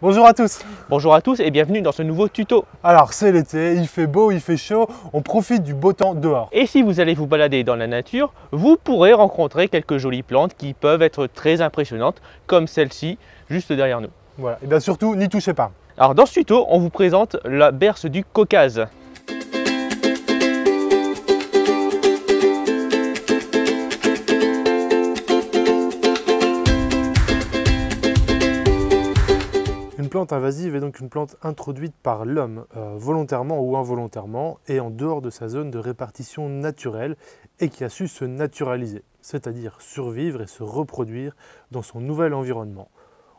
Bonjour à tous Bonjour à tous et bienvenue dans ce nouveau tuto. Alors c'est l'été, il fait beau, il fait chaud, on profite du beau temps dehors. Et si vous allez vous balader dans la nature, vous pourrez rencontrer quelques jolies plantes qui peuvent être très impressionnantes, comme celle-ci juste derrière nous. Voilà, et bien surtout, n'y touchez pas. Alors dans ce tuto, on vous présente la berce du Caucase. Plante invasive est donc une plante introduite par l'homme, euh, volontairement ou involontairement, et en dehors de sa zone de répartition naturelle, et qui a su se naturaliser, c'est-à-dire survivre et se reproduire dans son nouvel environnement.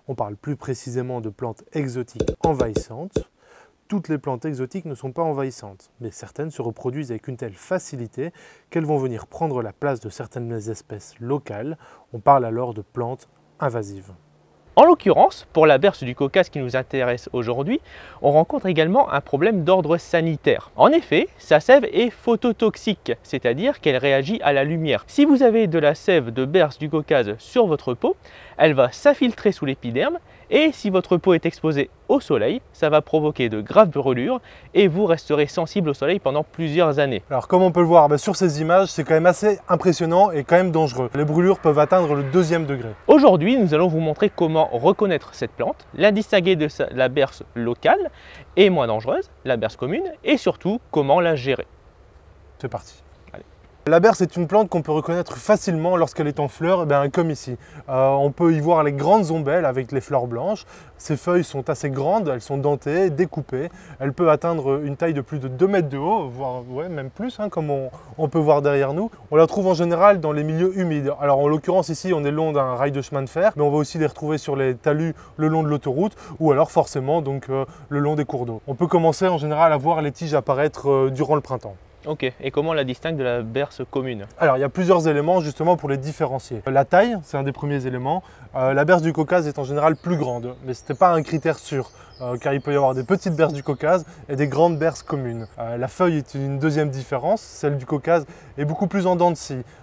On parle plus précisément de plantes exotiques envahissantes. Toutes les plantes exotiques ne sont pas envahissantes, mais certaines se reproduisent avec une telle facilité qu'elles vont venir prendre la place de certaines espèces locales. On parle alors de plantes invasives. En l'occurrence, pour la berce du Caucase qui nous intéresse aujourd'hui, on rencontre également un problème d'ordre sanitaire. En effet, sa sève est phototoxique, c'est-à-dire qu'elle réagit à la lumière. Si vous avez de la sève de berce du Caucase sur votre peau, elle va s'infiltrer sous l'épiderme et si votre peau est exposée au soleil, ça va provoquer de graves brûlures et vous resterez sensible au soleil pendant plusieurs années. Alors comme on peut le voir bah, sur ces images, c'est quand même assez impressionnant et quand même dangereux. Les brûlures peuvent atteindre le deuxième degré. Aujourd'hui, nous allons vous montrer comment reconnaître cette plante, la distinguer de la berce locale et moins dangereuse, la berce commune, et surtout comment la gérer. C'est parti. La berce est une plante qu'on peut reconnaître facilement lorsqu'elle est en fleurs, eh comme ici. Euh, on peut y voir les grandes ombelles avec les fleurs blanches. Ces feuilles sont assez grandes, elles sont dentées, découpées. Elle peut atteindre une taille de plus de 2 mètres de haut, voire même plus, hein, comme on, peut voir derrière nous. On la trouve en général dans les milieux humides. Alors en l'occurrence ici, on est long d'un rail de chemin de fer, mais on va aussi les retrouver sur les talus le long de l'autoroute, ou alors forcément donc, euh, le long des cours d'eau. On peut commencer en général à voir les tiges apparaître euh, durant le printemps. Ok, et comment on la distingue de la berce commune Alors il y a plusieurs éléments justement pour les différencier. La taille, c'est un des premiers éléments. Euh, la berce du Caucase est en général plus grande, mais ce n'était pas un critère sûr, euh, car il peut y avoir des petites berces du Caucase et des grandes berces communes. Euh, la feuille est une deuxième différence, celle du Caucase est beaucoup plus en dents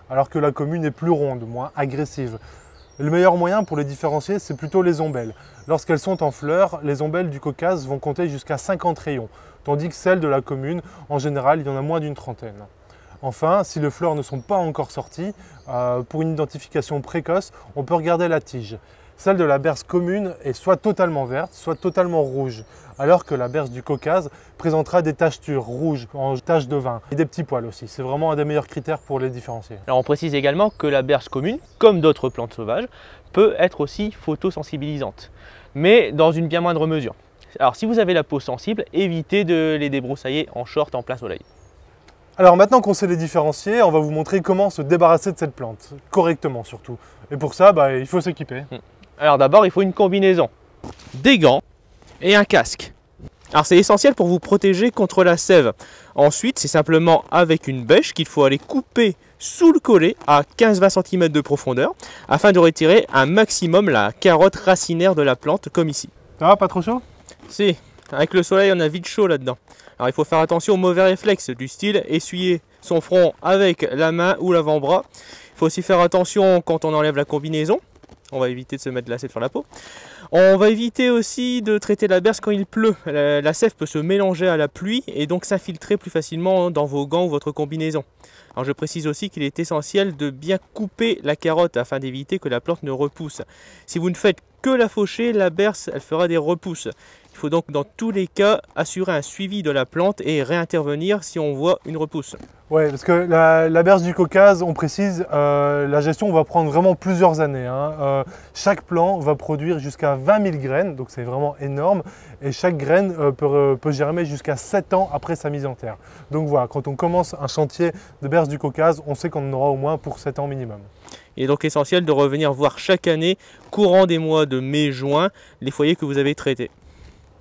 alors que la commune est plus ronde, moins agressive. Le meilleur moyen pour les différencier, c'est plutôt les ombelles. Lorsqu'elles sont en fleurs, les ombelles du Caucase vont compter jusqu'à 50 rayons, tandis que celles de la commune, en général, il y en a moins d'une trentaine. Enfin, si les fleurs ne sont pas encore sorties, euh, pour une identification précoce, on peut regarder la tige. Celle de la berce commune est soit totalement verte, soit totalement rouge, alors que la berce du Caucase présentera des tachetures rouges en taches de vin et des petits poils aussi. C'est vraiment un des meilleurs critères pour les différencier. Alors on précise également que la berce commune, comme d'autres plantes sauvages, peut être aussi photosensibilisante, mais dans une bien moindre mesure. Alors si vous avez la peau sensible, évitez de les débroussailler en short en plein soleil. Alors maintenant qu'on sait les différencier, on va vous montrer comment se débarrasser de cette plante, correctement surtout. Et pour ça, bah, il faut s'équiper. Hmm. Alors d'abord, il faut une combinaison. Des gants et un casque. Alors c'est essentiel pour vous protéger contre la sève. Ensuite, c'est simplement avec une bêche qu'il faut aller couper sous le collet à 15-20 cm de profondeur afin de retirer un maximum la carotte racinaire de la plante comme ici. Ça va, pas trop chaud? Si, avec le soleil on a vite chaud là-dedans. Alors il faut faire attention aux mauvais réflexes du style essuyer son front avec la main ou l'avant-bras. Il faut aussi faire attention quand on enlève la combinaison on va éviter de se mettre de la sève sur la peau. On va éviter aussi de traiter la berce quand il pleut. La, sève peut se mélanger à la pluie et donc s'infiltrer plus facilement dans vos gants ou votre combinaison. Alors je précise aussi qu'il est essentiel de bien couper la carotte afin d'éviter que la plante ne repousse. Si vous ne faites que la faucher, la berce elle fera des repousses. Il faut donc dans tous les cas assurer un suivi de la plante et réintervenir si on voit une repousse. Oui, parce que la, berce du Caucase, on précise, euh, la gestion va prendre vraiment plusieurs années. Hein. Euh, chaque plant va produire jusqu'à 20 000 graines, donc c'est vraiment énorme. Et chaque graine euh, peut, peut, germer jusqu'à 7 ans après sa mise en terre. Donc voilà, quand on commence un chantier de berce du Caucase, on sait qu'on en aura au moins pour 7 ans minimum. Il est donc essentiel de revenir voir chaque année, courant des mois de mai-juin, les foyers que vous avez traités.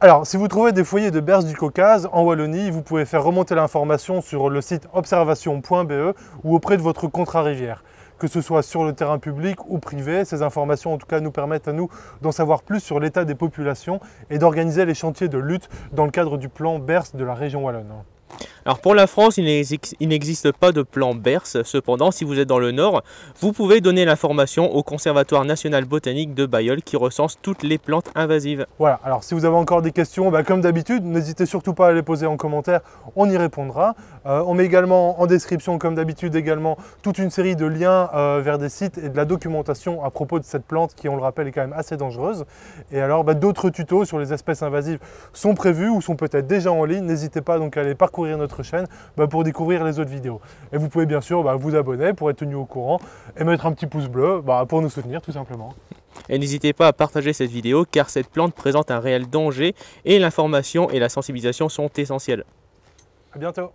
Alors, si vous trouvez des foyers de berce du Caucase en Wallonie, vous pouvez faire remonter l'information sur le site observation.be ou auprès de votre contrat rivière. Que ce soit sur le terrain public ou privé, ces informations en tout cas nous permettent à nous d'en savoir plus sur l'état des populations et d'organiser les chantiers de lutte dans le cadre du plan berce de la région wallonne. Alors pour la France, il n'exi- il n'existe pas de plan BERS. Cependant, si vous êtes dans le Nord, vous pouvez donner l'information au Conservatoire national botanique de Bayeul qui recense toutes les plantes invasives. Voilà, alors si vous avez encore des questions, bah, comme d'habitude, n'hésitez surtout pas à les poser en commentaire, on y répondra. Euh, on met également en description, comme d'habitude également, toute une série de liens euh, vers des sites et de la documentation à propos de cette plante qui, on le rappelle, est quand même assez dangereuse. Et alors, bah, d'autres tutos sur les espèces invasives sont prévus ou sont peut-être déjà en ligne. N'hésitez pas donc à aller parcourir notre chaîne bah, pour découvrir les autres vidéos. Et vous pouvez bien sûr bah, vous abonner pour être tenu au courant et mettre un petit pouce bleu bah, pour nous soutenir tout simplement. Et n'hésitez pas à partager cette vidéo car cette plante présente un réel danger et l'information et la sensibilisation sont essentielles. À bientôt